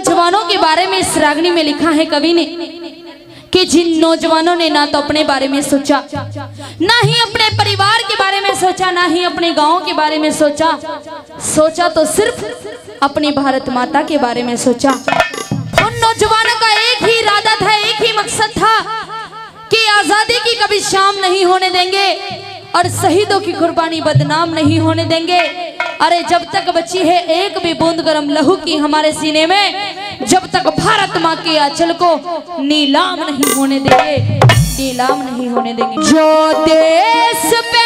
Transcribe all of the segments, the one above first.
नौजवानों के बारे में इस रागनी में लिखा है कवि ने कि जिन नौजवानों ने ना तो अपने बारे में सोचा, ना ही अपने परिवार के बारे में सोचा, ना ही अपने गाँव के बारे में सोचा। सोचा तो सिर्फ़ अपनी भारत माता के बारे में सोचा। उन नौजवानों का एक ही इरादा था, एक ही मकसद था कि आज़ादी की कभी शाम नहीं होने देंगे और शहीदों की कुर्बानी बदनाम नहीं होने देंगे। अरे जब तक बची है एक भी बूंद गरम लहू की हमारे सीने में, जब तक भारत माँ के आंचल को नीलाम नहीं होने देंगे, नीलाम नहीं होने देंगे। जो देश पे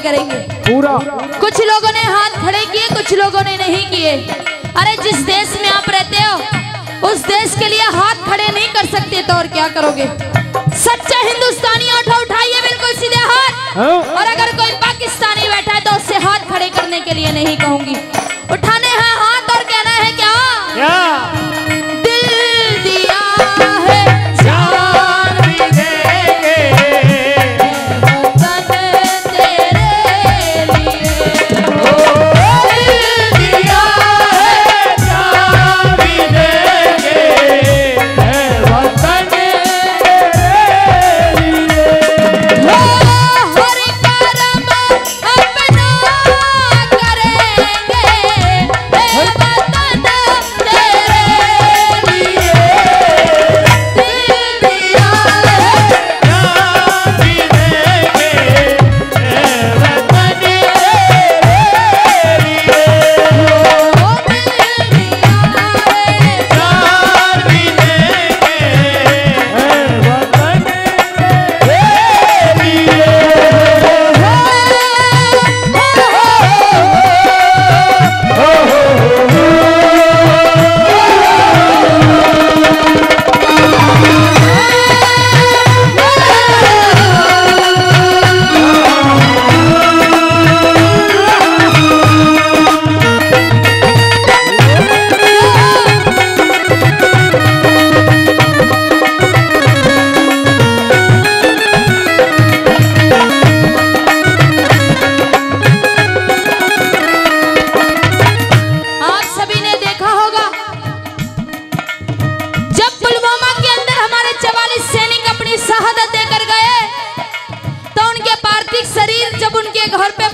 खड़े करेंगे। पूरा। कुछ लोगों ने हाथ खड़े किए कुछ लोगों ने नहीं किए। अरे जिस देश में आप रहते हो उस देश के लिए हाथ खड़े नहीं कर सकते तो और क्या करोगे? सच्चा हिंदुस्तानी उठा उठाइए बिल्कुल सीधे हाथ। और अगर कोई पाकिस्तानी बैठा है तो उससे हाथ खड़े करने के लिए नहीं कहूँगी। उठाने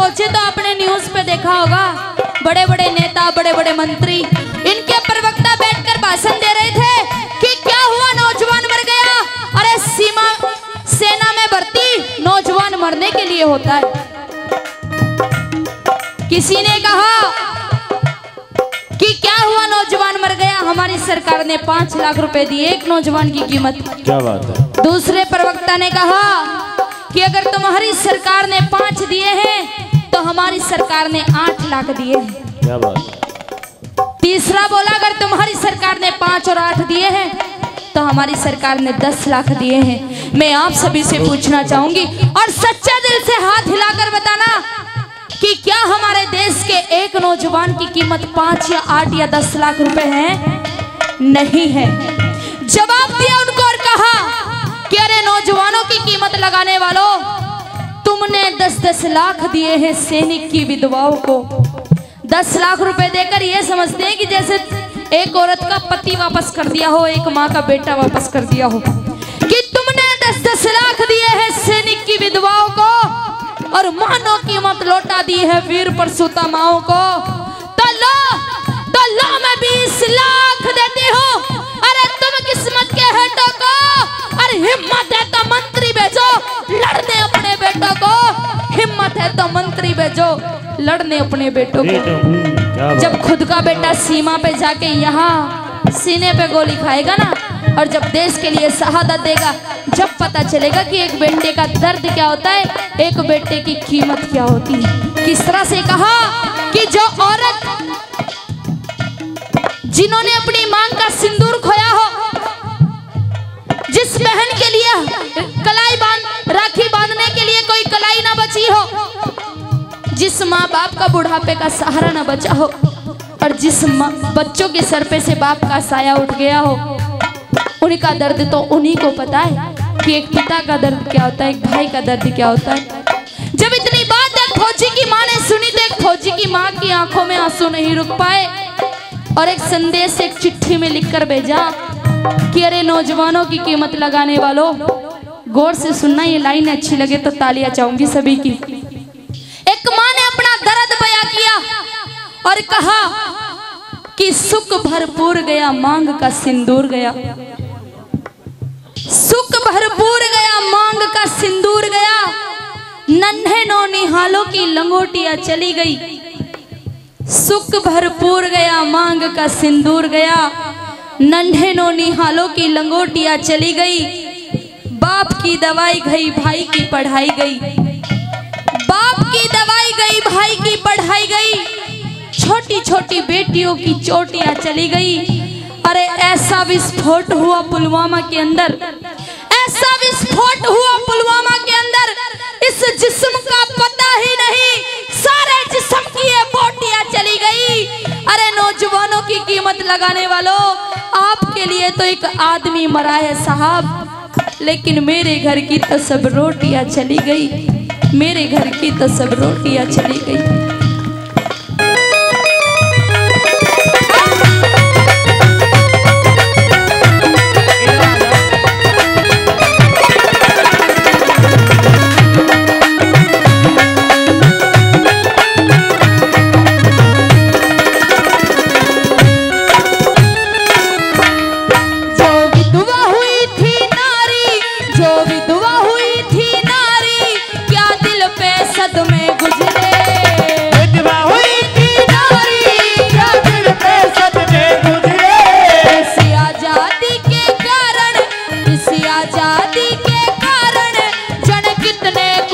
बच्चे तो आपने न्यूज़ पे देखा होगा। बड़े बड़े नेता बड़े बड़े मंत्री इनके प्रवक्ता बैठकर भाषण दे रहे थे कि क्या हुआ नौजवान मर गया। अरे सीमा सेना में भर्ती नौजवान मरने के लिए होता है। किसी ने कहा कि क्या हुआ नौजवान मर गया? हमारी सरकार ने पाँच लाख रुपए दिए एक नौजवान की कीमत। क्या बात है? दूसरे प्रवक्ता ने कहा कि अगर तुम्हारी सरकार ने पाँच दिए हैं तो हमारी सरकार ने आठ लाख दिए हैं। क्या बात तीसरा बोला अगर तुम्हारी सरकार ने पाँच और आठ दिए हैं तो हमारी सरकार ने दस लाख दिए हैं। मैं आप सभी से पूछना चाहूँगी और सच्चा दिल से हाथ हिलाकर बताना कि क्या हमारे देश के एक नौजवान की कीमत पाँच या आठ या दस लाख रुपए है? नहीं है। जवाब दिया उनको और कहा कि अरे नौजवानों की कीमत लगाने वालों तुमने दस दस लाख दिए हैं सैनिक की विधवाओं को। दस लाख रुपए देकर ये समझते हैं कि जैसे एक औरत का पति वापस कर दिया हो, एक माँ का बेटा वापस कर दिया हो, कि तुमने दस दस लाख दिए हैं सैनिक की विधवाओं को और मानो कीमत लौटा दी है वीर परसुता माओ को। तो लो तो लो, मैं बीस लाख देती हूँ। अरे तुम किस्मत के हेटो को अरे हिम्मत है तो मंत्री भेजो, लड़ने अपने बेटों को हिम्मत है तो मंत्री भेजो। लड़ने अपने बेटों को। जब खुद का बेटा सीमा पे जाके यहाँ सीने पे गोली खाएगा ना और जब देश के लिए शहादत देगा जब पता चलेगा कि एक बेटे का दर्द क्या होता है एक बेटे की कीमत क्या होती है। किस तरह से कहा कि जो औरत जिन्होंने अपनी मांग का सिंदूर खोया हो जिस बहन के लिए कलाई बाँध राखी बांधने के कोई कलाई ना बची हो, जिस माँ बाप का बुढ़ापे का सहारा न बचा हो, और जिस बच्चों के सर पे से बाप का साया उठ गया हो उनका दर्द तो उन्हीं को पता है कि एक पिता का दर्द क्या होता है, एक भाई का दर्द क्या होता है। जब इतनी बात एक फौजी की माँ ने सुनी तो एक फौजी की माँ की आँखों में आँसू नहीं रुक पाए, और एक संदेश एक चिट्ठी में लिखकर भेजा कि अरे नौजवानों की कीमत लगाने वालों गौर से सुनना, ये लाइन अच्छी लगे तो तालियाँ चाहूँगी सभी की। एक माँ ने अपना दर्द बया किया और कहा कि सुख भरपूर गया, मांग का सिंदूर गया। सुख भरपूर गया, मांग का सिंदूर गया। नन्हे नो निहालों की लंगोटियाँ चली गई। सुख भरपूर गया, मांग का सिंदूर गया। नन्हे नो निहालों की लंगोटिया चली गई। बाप की दवाई गई, भाई की पढ़ाई गई। बाप की दवाई गई, भाई की पढ़ाई गई। छोटी छोटी बेटियों की चोटियाँ चली गई। अरे, ऐसा विस्फोट हुआ पुलवामा के अंदर। ऐसा विस्फोट हुआ पुलवामा के अंदर। इस जिस्म का पता ही नहीं, सारे जिस्म की ये बोटियाँ चली गई। अरे, नौजवानों की कीमत लगाने वालों, आपके लिए तो एक आदमी मरा है, साहब। लेकिन मेरे घर की तो सब रोटियाँ चली गई। मेरे घर की तो सब रोटियाँ चली गई। जन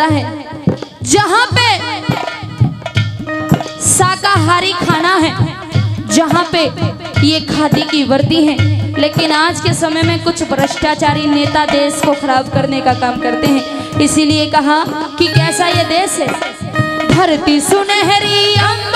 रहता है। जहाँ पे शाकाहारी खाना है, जहाँ पे ये खादी की वर्दी है। लेकिन आज के समय में कुछ भ्रष्टाचारी नेता देश को खराब करने का काम करते हैं। इसीलिए कहा कि कैसा ये देश है? धरती सुनहरी अंग